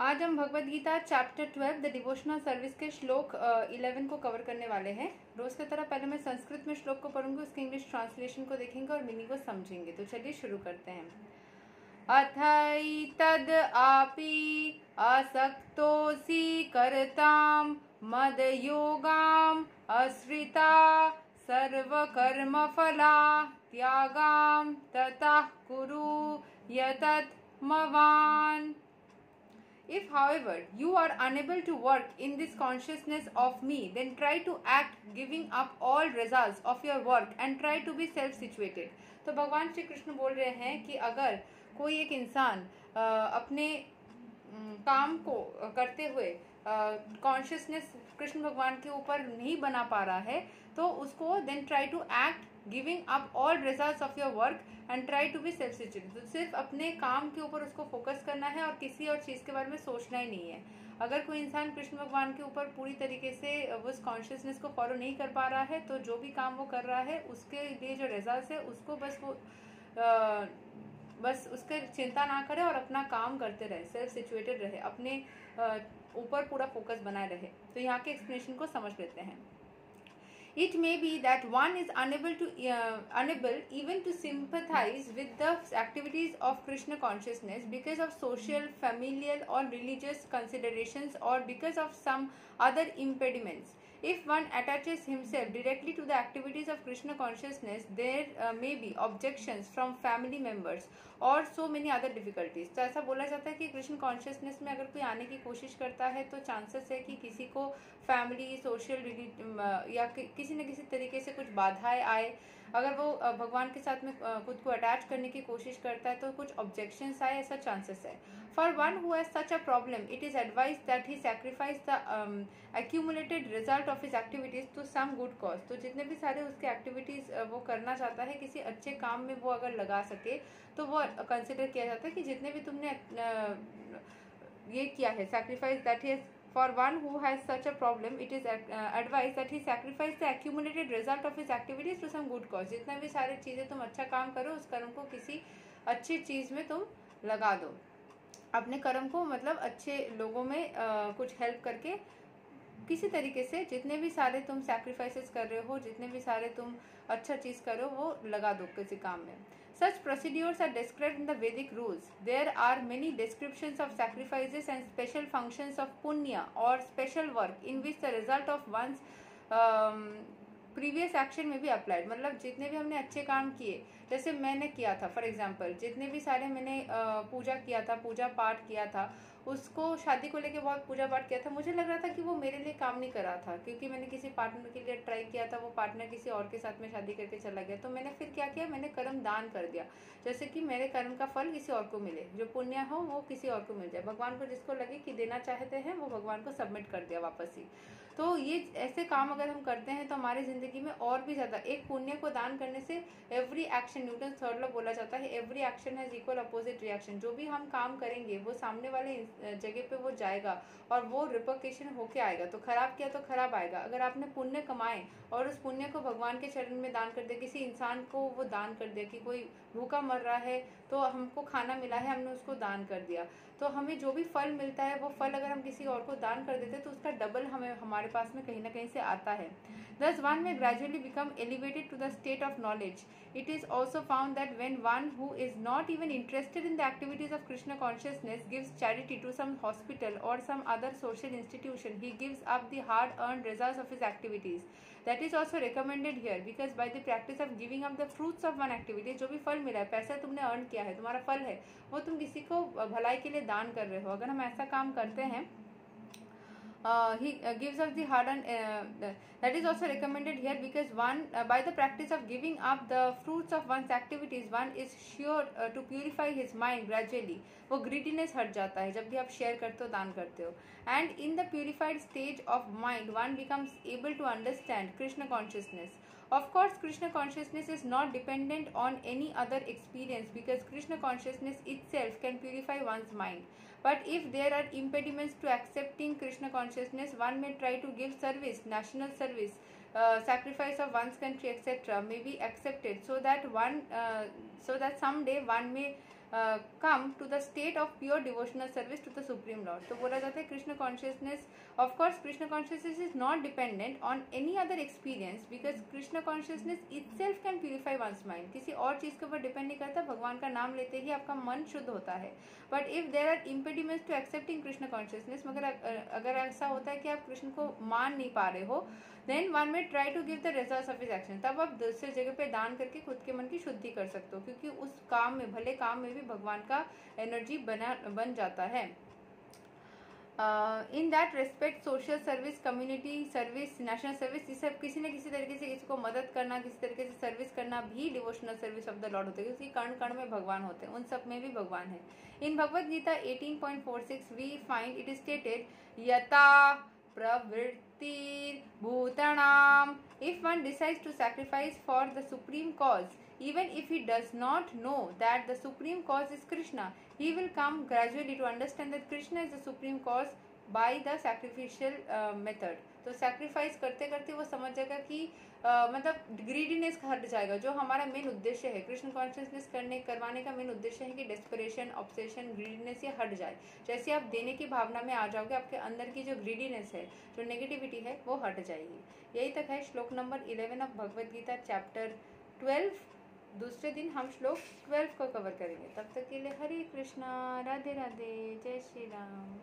आज हम Bhagavad Gita chapter twelve the devotional service के श्लोक इलेवन को कवर करने वाले हैं। रोज की तरह पहले मैं संस्कृत में श्लोक को पढ़ूँगी, उसके इंग्लिश ट्रांसलेशन को देखेंगे और मीनिंग को समझेंगे। तो चलिए शुरू करते हैं। अथैतद् आपि असक्तोऽसि कर्तां मदयोगाम्, अश्रिता सर्वकर्मफला त्यागां ततः कुरु यतत् मवान्। If, however, you are unable to work in this consciousness of me, then try to act giving up all results of your work and try to be self-situated. तो भगवान श्री कृष्ण बोल रहे हैं कि अगर कोई एक इंसान अपने काम को करते हुए कॉन्शियसनेस कृष्ण भगवान के ऊपर नहीं बना पा रहा है तो उसको then try to act giving up all result of your work and try to be self situated तो सिर्फ़ अपने काम के ऊपर उसको फोकस करना है और किसी और चीज़ के बारे में सोचना ही नहीं है। अगर कोई इंसान कृष्ण भगवान के ऊपर पूरी तरीके से उस कॉन्शियसनेस को फॉलो नहीं कर पा रहा है तो जो भी काम वो कर रहा है उसके लिए जो रिज़ल्ट है उसको बस वो आ, बस उसके चिंता ना करे और अपना काम करते रहे सेल्फ सिचुएटेड रहे अपने ऊपर पूरा फोकस बनाए रहे। तो यहाँ के एक्सप्लेनेशन को समझ लेते हैं। It may be that one is unable to uh, unable even to sympathize with the activities of krishna consciousness because of social familial or religious considerations or because of some other impediments if one attaches himself directly to the activities of krishna consciousness there uh, may be objections from family members और so many other difficulties तो ऐसा बोला जाता है कि Krishna consciousness में अगर कोई आने की कोशिश करता है तो चांसेस है कि किसी को फैमिली सोशल या कि, किसी न किसी तरीके से कुछ बाधाएँ आए। अगर वो भगवान के साथ में खुद को अटैच करने की कोशिश करता है तो कुछ ऑब्जेक्शन आए ऐसा चांसेस है। For one who has such a problem it is advise that he sacrifice the accumulated result of his activities to some good cause तो जितने भी सारे उसके एक्टिविटीज़ वो करना चाहता है किसी अच्छे काम में वो अगर लगा सके तो वो कंसिडर किया जाता है कि जितने भी तुमने ये किया है sacrifice that is one who has such a problem, it is uh, advised that he sacrifice the accumulated result of his activities to some good cause. जितना भी सारे चीज़ें तुम अच्छा काम करो उस कर्म को किसी अच्छी चीज़ में तुम लगा दो अपने कर्म को मतलब अच्छे लोगों में आ, कुछ हेल्प करके किसी तरीके से जितने भी सारे तुम सेक्रीफाइसेस कर रहे हो, जितने भी सारे तुम अच्छा चीज़ करो वो लगा दो किसी काम में। Such procedures are describe in the Vedic rules there are many description of sacrifices and special function of punya और special work in which the result of one's previous action में भी अप्लाइड मतलब जितने भी हमने अच्छे काम किए, जैसे मैंने किया था फॉर एग्ज़ाम्पल जितने भी सारे मैंने uh, पूजा किया था, पूजा पाठ किया था उसको शादी को लेके बहुत पूजा पाठ किया था। मुझे लग रहा था कि वो मेरे लिए काम नहीं कर रहा था, क्योंकि मैंने किसी पार्टनर के लिए ट्राई किया था, वो पार्टनर किसी और के साथ में शादी करके चला गया। तो मैंने फिर क्या किया, मैंने कर्म दान कर दिया। जैसे कि मेरे कर्म का फल किसी और को मिले, जो पुण्य हो, वो किसी और को मिल जाए। भगवान को जिसको लगे कि देना चाहते हैं, वो भगवान को सबमिट कर दिया वापस ही। तो ये ऐसे काम अगर हम करते हैं तो हमारी ज़िंदगी में और भी ज़्यादा, एक पुण्य को दान करने से every action Newton third law बोला जाता है every action has equal opposite reaction जो भी हम काम करेंगे, वो सामने वाले जगह पे वो जाएगा और वो रिपोकेशन होके आएगा। तो खराब किया तो खराब आएगा। अगर आपने पुण्य कमाए और उस पुण्य को भगवान के चरण में दान कर दिया, किसी इंसान को वो दान कर दिया कि कोई भूखा मर रहा है तो हमको खाना मिला है, हमने उसको दान कर दिया। तो हमें जो भी फल मिलता है, वो फल अगर हम किसी और को दान कर देते तो उसका डबल हमें, हमारे पास में कहीं ना कहीं से आता है। Thus one may gradually become elevated to the state of knowledge it is also found that when one who is not even interested in the activities of Krishna consciousness gives charity to some hospital or some other social institution he gives up the hard earn result of his activities that is also recommended here because by the practice of giving up the fruits of one activity जो भी फल मिला है, पैसा तुमने earn किया है, तुम्हारा फल है, वो तुम किसी को भलाई के लिए दान कर रहे हो। अगर हम ऐसा काम करते हैं uh, he uh, gives us the hardened uh, that is also recommended here because one uh, by the practice of giving up the fruits of one's activities one is sure uh, to purify his mind gradually वो greediness हट जाता है जब भी आप share करते हो दान करते हो and in the purified stage of mind one becomes able to understand Krishna consciousness Of course, Krishna consciousness is not dependent on any other experience because Krishna consciousness itself can purify one's mind. But if there are impediments to accepting Krishna consciousness, one may try to give service, national service, uh, sacrifice of one's country etc may be accepted. So that one uh, so that someday one may come to the state of pure devotional service to the supreme lord तो बोला जाता है Krishna consciousness of course Krishna consciousness is not dependent on any other experience because Krishna consciousness itself can purify one's mind किसी और चीज़ के ऊपर depend नहीं करता, भगवान का नाम लेते ही आपका मन शुद्ध होता है। But if there are impediments to accepting Krishna consciousness मगर अगर ऐसा होता है कि आप कृष्ण को मान नहीं पा रहे हो then one may try to give the result of his action तब आप दूसरे जगह पे दान करके खुद के मन की शुद्धि कर सकते हो, क्योंकि उस काम में, भले काम में भी भगवान का एनर्जी बना, बन जाता है। In that respect social service community service national service ये सब किसी न किसी तरीके से किसी को मदद करना, किसी तरीके से सर्विस करना भी devotional service of the lord होते हैं, क्योंकि कर्ण कर्ण में भगवान होते हैं, उन सब में भी भगवान है। In Bhagavad Gita 18.46 we find it is stated यता pravrittir If one decides to sacrifice for the supreme cause, even if he does not know that the supreme cause is Krishna, he will come gradually to understand that Krishna is the supreme cause by the sacrificial uh, method. तो sacrifice करते करते वो समझ जाएगा कि uh, मतलब greediness हट जाएगा जो हमारा मेन उद्देश्य है। कृष्ण कॉन्शियसनेस करने करवाने का मेन उद्देश्य है कि डेस्परेशन ऑब्सेशन ग्रीडीनेस ये हट जाए। जैसे आप देने की भावना में आ जाओगे आपके अंदर की जो ग्रीडीनेस है जो नेगेटिविटी है वो हट जाएगी। यही तक है श्लोक number eleven of Bhagavad Gita chapter twelve दूसरे दिन हम श्लोक ट्वेल्व को कवर करेंगे। तब तक के लिए हरे कृष्णा राधे राधे जय श्री राम।